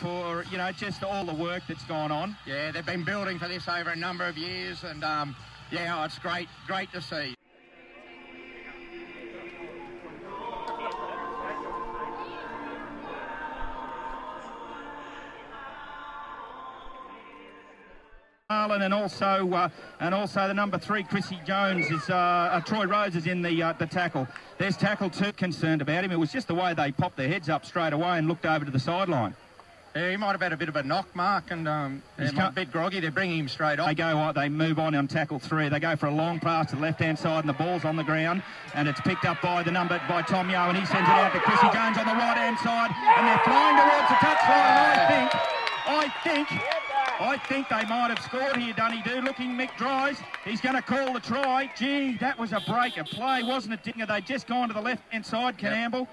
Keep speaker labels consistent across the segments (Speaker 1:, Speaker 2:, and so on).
Speaker 1: for, you know, just all the work that's gone on.
Speaker 2: Yeah, they've been building for this over a number of years, and um, yeah, oh, it's great, great to see.
Speaker 1: And also uh, and also the number three Chrissy Jones is uh, uh, Troy Rose is in the uh, the tackle. There's tackle two concerned about him. It was just the way they popped their heads up straight away and looked over to the sideline.
Speaker 2: Yeah, he might have had a bit of a knock, Mark, and um,
Speaker 1: He's
Speaker 2: yeah, a bit groggy. They're bringing him straight
Speaker 1: off.
Speaker 2: They
Speaker 1: go on, they move on on tackle three. They go for a long pass to the left hand side and the ball's on the ground and it's picked up by the number by Tom Yeo and he sends it out to Chrissy Jones on the right hand side and they're flying towards the touchline. I think, I think, I think they might have scored here, Dunedoo. Looking Mick Dries, he's going to call the try. Gee, that was a break of play, wasn't it, Dinger? They'd just gone to the left hand side, Coonamble.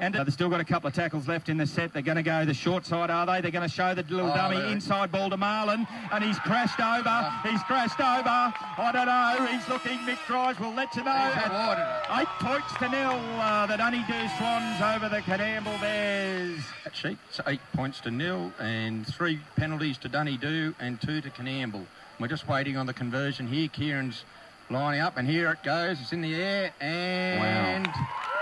Speaker 1: And uh, they've still got a couple of tackles left in the set. They're going to go the short side, are they? They're going to show the little
Speaker 2: Oh,
Speaker 1: dummy inside ball to Marlin, and he's crashed over. He's crashed over. I don't know. He's looking. Mick Dries will let you know. Eight points to nil. Uh, the Dunedoo Swans over the Coonamble Bears.
Speaker 2: Sheet, it's eight points to nil, and three penalties to Dunedoo and two to Coonamble. We're just waiting on the conversion here. Kerrin's lining up, and here it goes. It's in the air, and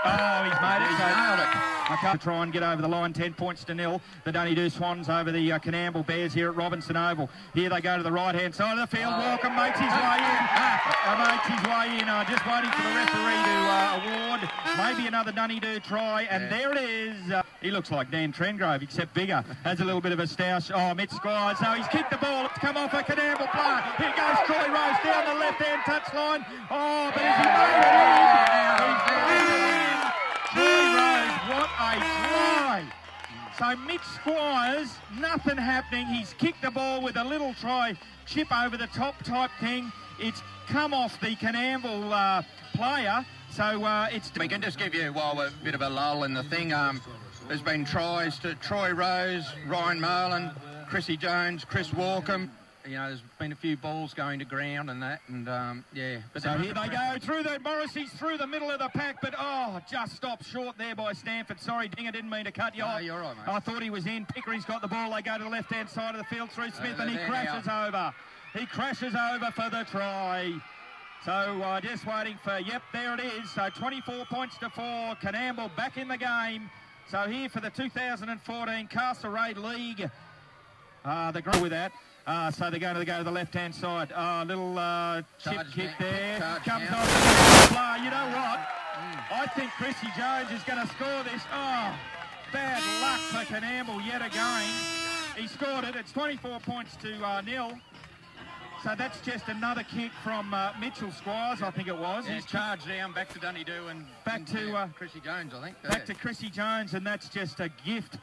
Speaker 1: Oh, he's made it.
Speaker 2: he's
Speaker 1: So-
Speaker 2: nailed it.
Speaker 1: Okay. To try and get over the line, 10 points to nil. The Dunedoo Swans over the uh, Coonamble Bears here at Robertson Oval. Here they go to the right-hand side of the field. Walker makes his way in. Uh, makes his way in. Uh, just waiting for the referee to uh, award maybe another Dunedoo try. And
Speaker 2: Yeah.
Speaker 1: there it is. Uh, he looks like Dan Trengrove, except bigger. Has a little bit of a stoush. Oh, Mitch Squires. So he's kicked the ball. It's come off a Coonamble player. Here goes Troy Rose down the left-hand touchline. Oh, but has he made it in? So Mitch Squires, nothing happening. He's kicked the ball with a little try, chip over the top type thing. It's come off the Coonamble uh, player, so uh, it's.
Speaker 2: We can just give you, while we're a bit of a lull in the thing, um, there's been tries to Troy Rose, Ryan Marlin, Chrissy Jones, Chris Walkom. You know, there's been a few balls going to ground and that, and um, yeah. But
Speaker 1: So here they go through the Morrissey's through the middle of the pack, but oh, just stopped short there by Stanford. Sorry, Dinger, didn't mean to cut you
Speaker 2: No,
Speaker 1: off.
Speaker 2: you're right, mate.
Speaker 1: I thought he was in. Pickering's got the ball. They go to the left-hand side of the field through Smith,
Speaker 2: they're
Speaker 1: and he crashes over. He crashes over for the try. So uh, just waiting for, yep, there it is. So 24 points to four. Coonamble back in the game. So here for the 2014 Castlereagh League. Uh, the group with that. Uh, so they're going to go to the left-hand side. Uh, little uh, chip
Speaker 2: Charge
Speaker 1: kick there.
Speaker 2: charge
Speaker 1: Comes
Speaker 2: down.
Speaker 1: off the. You know what? I think Chrissy Jones is going to score this. Oh, bad luck for Coonamble yet again. He scored it. It's 24 points to uh, nil. So that's just another kick from uh, Mitchell Squires, I think it was.
Speaker 2: Yeah,
Speaker 1: He's
Speaker 2: charged down back to Dunedoo and
Speaker 1: Back to, uh,
Speaker 2: Chrissy Jones, I think.
Speaker 1: Back
Speaker 2: Yeah.
Speaker 1: to Chrissy Jones, and that's just a gift.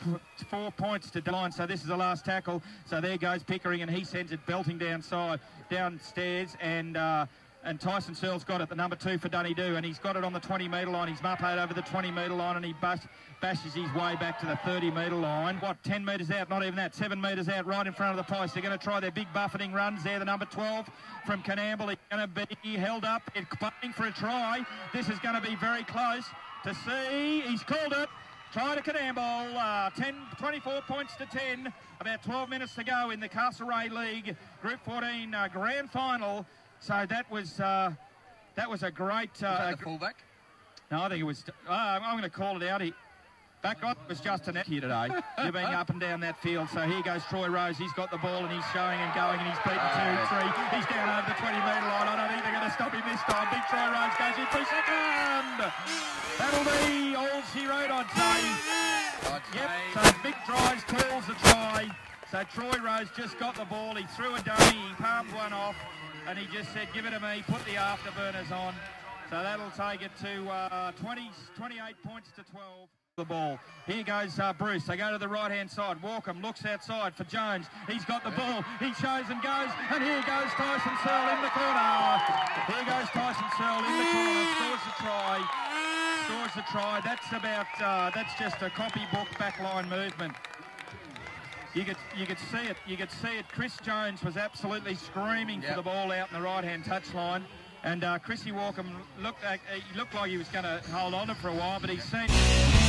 Speaker 1: Four points to line. So this is the last tackle. So there goes Pickering, and he sends it belting downside, downstairs, and uh, and Tyson Searle's got it, the number two for Dunedoo, and he's got it on the 20 metre line. He's mupped over the 20 metre line, and he bashes his way back to the 30 metre line. What, 10 metres out? Not even that. Seven metres out, right in front of the post. They're going to try their big buffeting runs there. The number 12 from Coonamble is going to be held up. It's playing for a try. This is going to be very close to see. He's called it. Try to Coonamble, uh, 10, 24 points to 10. About 12 minutes to go in the Castlereagh League Group 14 uh, Grand Final. So that was uh, that was a great.
Speaker 2: Was
Speaker 1: Uh,
Speaker 2: that the fullback?
Speaker 1: no, I think it was. Uh, I'm going to call it out. He, back on was Justin Eck here today. You're being up and down that field. So here goes Troy Rose. He's got the ball and he's showing and going and he's beaten two, three. He's down over the 20 metre line. I don't think they're going to stop him this time. Big Troy Rose goes in for second. That'll be all she wrote, I'd say. Yep, so Big Drives calls the try. So Troy Rose just got the ball. He threw a dummy. He palmed one off. And he just said, give it to me. Put the afterburners on. So that'll take it to uh, 20, 28 points to 12. The ball. Here goes uh, Bruce. They go to the right-hand side. Walkom looks outside for Jones. He's got the ball. He shows and goes. And here goes Tyson Searle in the corner. Here goes Tyson Searle in the corner. Scores the try. Scores the try. That's about, uh, that's just a copybook backline movement. You could you could see it. You could see it. Chris Jones was absolutely screaming for the ball out in the right-hand touchline, and uh, Chrissy Walkom looked like, he looked like he was going to hold on to it for a while, but he he's seen.